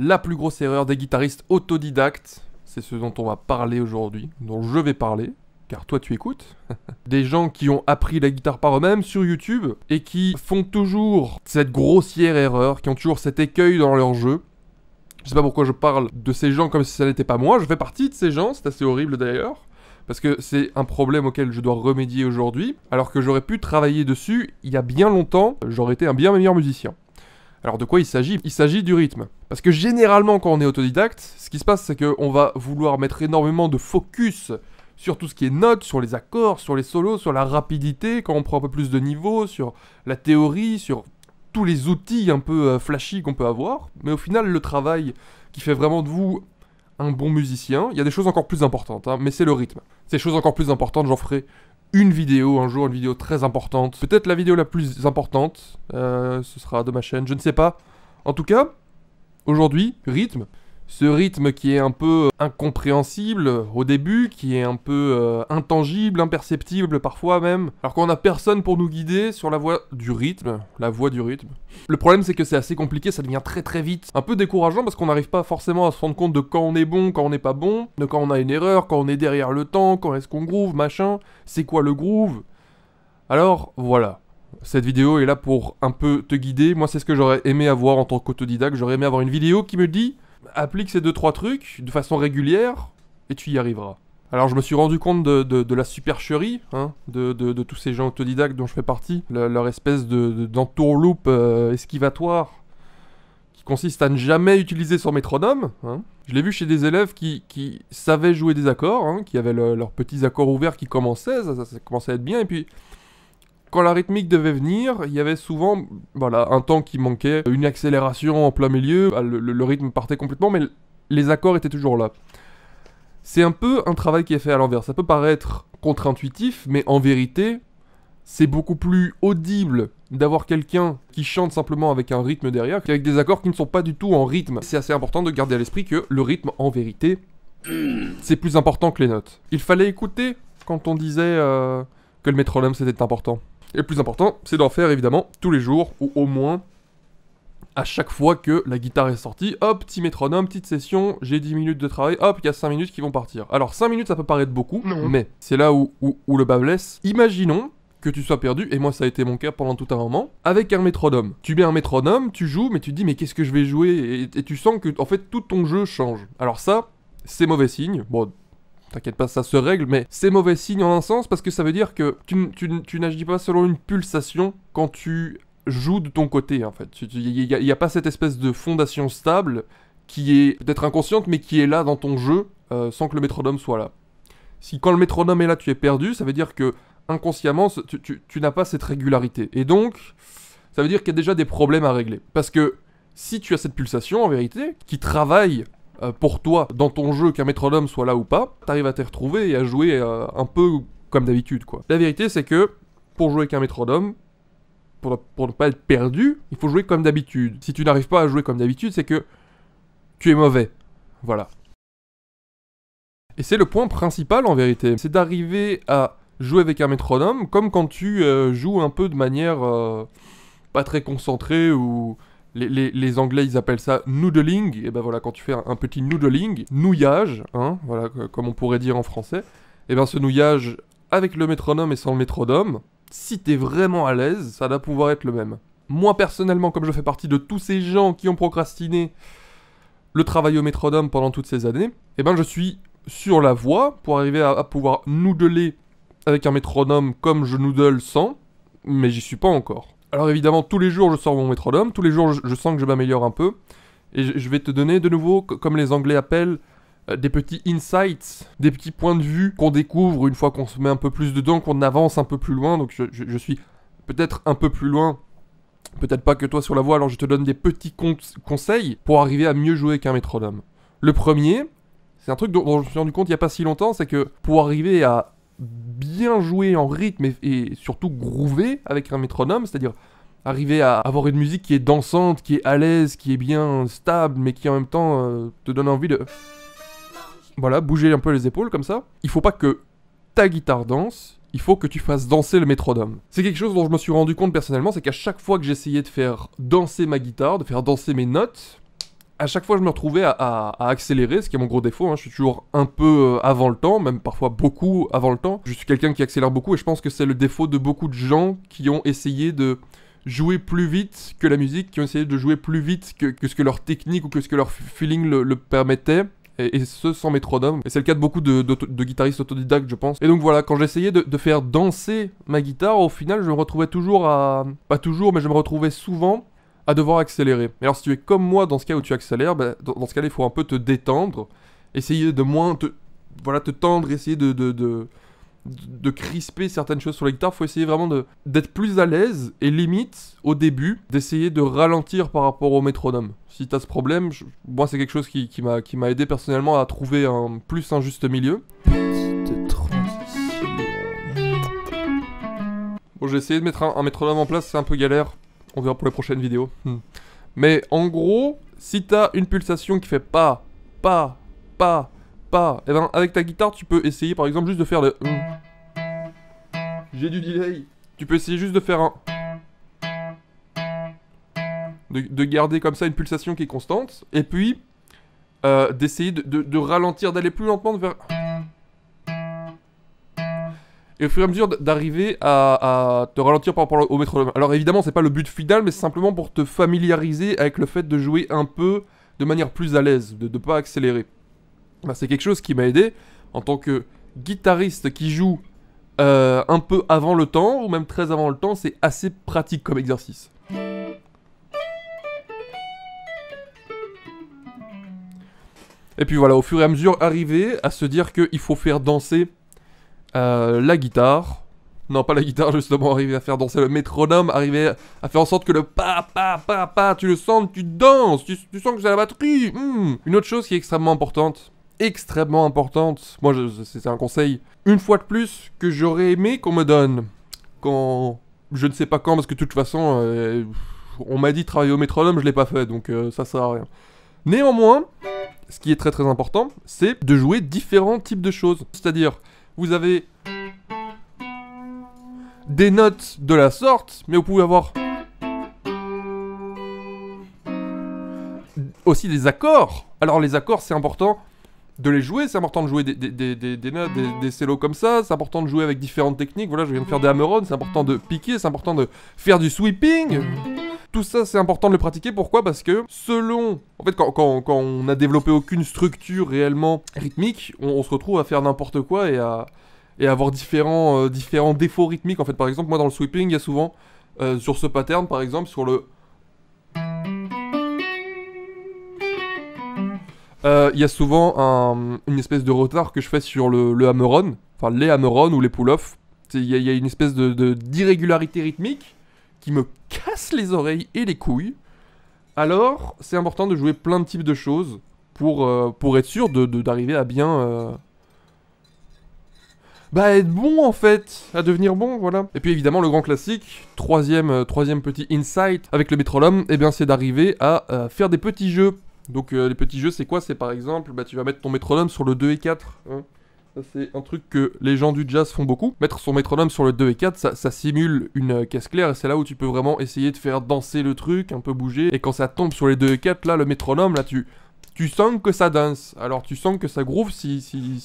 la plus grosse erreur des guitaristes autodidactes. C'est ce dont on va parler aujourd'hui, dont je vais parler, car toi tu écoutes. des gens qui ont appris la guitare par eux-mêmes sur YouTube et qui font toujours cette grossière erreur, qui ont toujours cet écueil dans leur jeu. Je sais pas pourquoi je parle de ces gens comme si ça n'était pas moi, je fais partie de ces gens, c'est assez horrible d'ailleurs. Parce que c'est un problème auquel je dois remédier aujourd'hui, alors que j'aurais pu travailler dessus il y a bien longtemps, j'aurais été un bien meilleur musicien. Alors de quoi il s'agit? Il s'agit du rythme. Parce que généralement quand on est autodidacte, ce qui se passe c'est qu'on va vouloir mettre énormément de focus sur tout ce qui est notes, sur les accords, sur les solos, sur la rapidité, quand on prend un peu plus de niveau, sur la théorie, sur tous les outils un peu euh, flashy qu'on peut avoir. Mais au final, le travail qui fait vraiment de vous un bon musicien. Il y a des choses encore plus importantes, hein, mais c'est le rythme. Ces choses encore plus importantes, j'en ferai une vidéo un jour, une vidéo très importante. Peut-être la vidéo la plus importante, euh, ce sera de ma chaîne, je ne sais pas. En tout cas, aujourd'hui, rythme, ce rythme qui est un peu euh, incompréhensible au début, qui est un peu euh, intangible, imperceptible parfois même, alors qu'on n'a personne pour nous guider sur la voie du rythme, la voie du rythme. Le problème c'est que c'est assez compliqué, ça devient très très vite, un peu décourageant parce qu'on n'arrive pas forcément à se rendre compte de quand on est bon, quand on n'est pas bon, de quand on a une erreur, quand on est derrière le temps, quand est-ce qu'on groove, machin, c'est quoi le groove. Alors voilà, cette vidéo est là pour un peu te guider. Moi, c'est ce que j'aurais aimé avoir en tant qu'autodidacte. J'aurais aimé avoir une vidéo qui me dit applique ces deux trois trucs de façon régulière et tu y arriveras. Alors je me suis rendu compte de, la supercherie hein, de, tous ces gens autodidactes dont je fais partie, leur espèce d'entourloupe euh, esquivatoire qui consiste à ne jamais utiliser son métronome. Hein. Je l'ai vu chez des élèves qui, savaient jouer des accords, hein, qui avaient leurs petits accords ouverts qui commençaient, ça, ça, commençait à être bien, et puis quand la rythmique devait venir, il y avait souvent voilà, un temps qui manquait, une accélération en plein milieu, bah, le, rythme partait complètement, mais les accords étaient toujours là. C'est un peu un travail qui est fait à l'envers. Ça peut paraître contre-intuitif, mais en vérité, c'est beaucoup plus audible d'avoir quelqu'un qui chante simplement avec un rythme derrière qu'avec des accords qui ne sont pas du tout en rythme. C'est assez important de garder à l'esprit que le rythme, en vérité, c'est plus important que les notes. Il fallait écouter quand on disait euh, que le métronome c'était important. Et le plus important, c'est d'en faire évidemment tous les jours, ou au moins à chaque fois que la guitare est sortie, hop, petit métronome, petite session, j'ai 10 minutes de travail, hop, il y a 5 minutes qui vont partir. Alors 5 minutes ça peut paraître beaucoup, mais c'est là où, où, le bas blesse. Imaginons que tu sois perdu, et moi ça a été mon cas pendant tout un moment, avec un métronome. Tu mets un métronome, tu joues, mais tu te dis mais qu'est-ce que je vais jouer? Et, et, tu sens que en fait tout ton jeu change. Alors ça, c'est mauvais signe. Bon, T'inquiète pas, ça se règle, mais c'est mauvais signe en un sens parce que ça veut dire que tu, n'agis pas selon une pulsation quand tu joues de ton côté, en fait. Il n'y a, pas cette espèce de fondation stable qui est peut-être inconsciente, mais qui est là dans ton jeu euh, sans que le métronome soit là. Si quand le métronome est là, tu es perdu, ça veut dire que inconsciemment, tu, tu n'as pas cette régularité. Et donc, ça veut dire qu'il y a déjà des problèmes à régler. Parce que si tu as cette pulsation, en vérité, qui travaille euh, pour toi dans ton jeu qu'un métronome soit là ou pas, t'arrives à te retrouver et à jouer euh, un peu comme d'habitude quoi. La vérité c'est que pour jouer qu'un métronome, pour, ne pas être perdu, il faut jouer comme d'habitude. Si tu n'arrives pas à jouer comme d'habitude, c'est que tu es mauvais. Voilà. Et c'est le point principal en vérité, c'est d'arriver à jouer avec un métronome comme quand tu euh, joues un peu de manière pas très concentrée ou les, Anglais, ils appellent ça noodling. Et ben voilà, quand tu fais un, petit noodling, nouillage, hein, voilà, comme on pourrait dire en français, et ben ce nouillage avec le métronome et sans le métronome, si t'es vraiment à l'aise, ça doit pouvoir être le même. Moi personnellement, comme je fais partie de tous ces gens qui ont procrastiné le travail au métronome pendant toutes ces années, et ben je suis sur la voie pour arriver à, à pouvoir noodler avec un métronome comme je noodle sans, mais j'y suis pas encore. Alors évidemment, tous les jours, je sors mon métronome, tous les jours, je, sens que je m'améliore un peu. Et je, vais te donner de nouveau, comme les Anglais appellent, euh, des petits insights, des petits points de vue qu'on découvre une fois qu'on se met un peu plus dedans, qu'on avance un peu plus loin. Donc je, suis peut-être un peu plus loin, peut-être pas que toi sur la voie, alors je te donne des petits conseils pour arriver à mieux jouer qu'un métronome. Le premier, c'est un truc dont, dont je me suis rendu compte il n'y a pas si longtemps, c'est que pour arriver à bien jouer en rythme et, surtout groover avec un métronome, c'est-à-dire arriver à avoir une musique qui est dansante, qui est à l'aise, qui est bien stable, mais qui en même temps euh, te donne envie de... Voilà, bouger un peu les épaules comme ça. Il faut pas que ta guitare danse, il faut que tu fasses danser le métronome. C'est quelque chose dont je me suis rendu compte personnellement, c'est qu'à chaque fois que j'essayais de faire danser ma guitare, de faire danser mes notes, à chaque fois je me retrouvais à, accélérer, ce qui est mon gros défaut. hein. Je suis toujours un peu euh, avant le temps, même parfois beaucoup avant le temps. Je suis quelqu'un qui accélère beaucoup et je pense que c'est le défaut de beaucoup de gens qui ont essayé de jouer plus vite que la musique, qui ont essayé de jouer plus vite que, ce que leur technique ou que ce que leur feeling le, permettait. Et, ce sans métronome. Et c'est le cas de beaucoup de, guitaristes autodidactes, je pense. Et donc voilà, quand j'essayais de faire danser ma guitare, au final, je me retrouvais toujours à. Pas toujours, mais je me retrouvais souvent à devoir accélérer. Alors, si tu es comme moi dans ce cas où tu accélères, bah, dans, ce cas-là, il faut un peu te détendre, essayer de moins te. Voilà, te tendre, essayer de. de, de de crisper certaines choses sur la guitare, faut essayer vraiment d'être plus à l'aise et limite au début d'essayer de ralentir par rapport au métronome. Si t'as ce problème, moi c'est quelque chose qui, qui m'a aidé personnellement à trouver un plus un juste milieu. Bon, j'ai essayé de mettre un métronome en place, c'est un peu galère. On verra pour les prochaines vidéos. Mais en gros, si t'as une pulsation qui fait pas, pas, pas, pas, et ben avec ta guitare, tu peux essayer par exemple juste de faire le. J'ai du delay. Tu peux essayer juste de faire un. De, de garder comme ça une pulsation qui est constante, et puis euh, d'essayer de, ralentir, d'aller plus lentement, faire. Et au fur et à mesure d'arriver à, à te ralentir par rapport au métronome. Alors évidemment, c'est pas le but final, mais c'est simplement pour te familiariser avec le fait de jouer un peu de manière plus à l'aise, de ne pas accélérer. Bah, c'est quelque chose qui m'a aidé en tant que guitariste qui joue euh, un peu avant le temps, ou même très avant le temps, c'est assez pratique comme exercice. Et puis voilà, au fur et à mesure, arriver à se dire qu'il faut faire danser euh, la guitare. Non, pas la guitare, justement, arriver à faire danser le métronome, arriver à faire en sorte que le pa pa pa pa, tu le sens, tu danses, tu, sens que c'est la batterie. hmm. Une autre chose qui est extrêmement importante, extrêmement importante, moi c'est un conseil, une fois de plus, que j'aurais aimé qu'on me donne quand. Je ne sais pas quand, parce que de toute façon, euh, on m'a dit travailler au métronome, je l'ai pas fait, donc euh, ça sert à rien. Néanmoins, ce qui est très très important, c'est de jouer différents types de choses. C'est-à-dire, vous avez des notes de la sorte, mais vous pouvez avoir aussi des accords. Alors les accords, c'est important de les jouer, c'est important de jouer des, notes, des, cellos comme ça, c'est important de jouer avec différentes techniques. Voilà, je viens de faire des hammer-on, c'est important de piquer, c'est important de faire du sweeping. Tout ça, c'est important de le pratiquer. Pourquoi? Parce que selon... En fait, quand, quand- on n'a développé aucune structure réellement rythmique, on, se retrouve à faire n'importe quoi et à, et avoir différents, euh, différents défauts rythmiques. En fait, par exemple, moi, dans le sweeping, il y a souvent, euh, sur ce pattern, par exemple, sur le... Euh, Il y a souvent un- une espèce de retard que je fais sur le, le hammer-on, enfin les hammer-on ou les pull-off. Il y, y a une espèce de- d'irrégularité rythmique qui me casse les oreilles et les couilles. Alors, c'est important de jouer plein de types de choses pour, euh, être sûr de- de- d'arriver à bien... euh, Bah, être bon en fait, à devenir bon, voilà. Et puis évidemment, le grand classique, troisième, euh, troisième petit insight avec le métronome, eh bien c'est d'arriver à faire des petits jeux. Donc les petits jeux, c'est quoi? C'est par exemple, bah, tu vas mettre ton métronome sur le 2 et 4. hein. C'est un truc que les gens du jazz font beaucoup. Mettre son métronome sur le 2 et 4, ça, simule une euh, caisse claire et c'est là où tu peux vraiment essayer de faire danser le truc, un peu bouger. Et quand ça tombe sur les 2 et 4, là, le métronome, là, tu, sens que ça danse. Alors tu sens que ça groove si,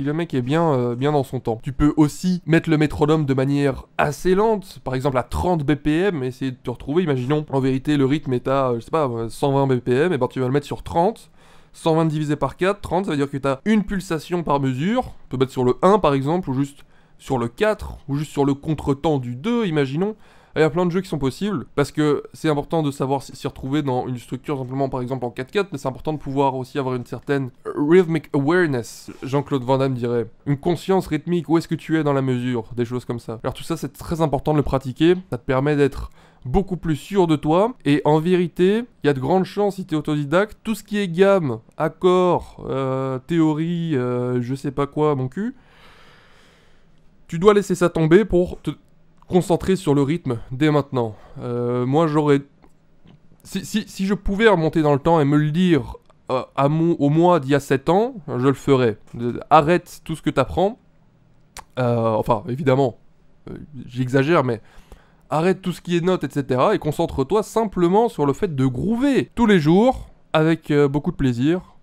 le mec est bien, euh, bien dans son temps. Tu peux aussi mettre le métronome de manière assez lente, par exemple à 30 BPM, essayer de te retrouver. Imaginons, en vérité, le rythme est à, euh, je sais pas, euh, 120 BPM, et ben tu vas le mettre sur 30. 120 divisé par 4, 30, ça veut dire que tu as une pulsation par mesure. Tu peux mettre sur le 1 par exemple, ou juste sur le 4, ou juste sur le contretemps du 2, imaginons. Il y a plein de jeux qui sont possibles, parce que c'est important de savoir s'y retrouver dans une structure simplement par exemple en 4-4, mais c'est important de pouvoir aussi avoir une certaine rhythmic awareness, Jean-Claude Van Damme dirait. Une conscience rythmique, où est-ce que tu es dans la mesure, des choses comme ça. Alors tout ça c'est très important de le pratiquer, ça te permet d'être beaucoup plus sûr de toi, et en vérité, il y a de grandes chances si tu es autodidacte, tout ce qui est gamme, accord, euh, théorie, euh, je sais pas quoi, mon cul, tu dois laisser ça tomber pour te concentrer sur le rythme dès maintenant. Euh, moi, j'aurais. Si, si, si je pouvais remonter dans le temps et me le dire à au mois d'il y a 7 ans, je le ferais. Arrête tout ce que t'apprends. Euh, enfin, évidemment, j'exagère, mais arrête tout ce qui est notes, etc. et concentre-toi simplement sur le fait de groover tous les jours avec euh, beaucoup de plaisir.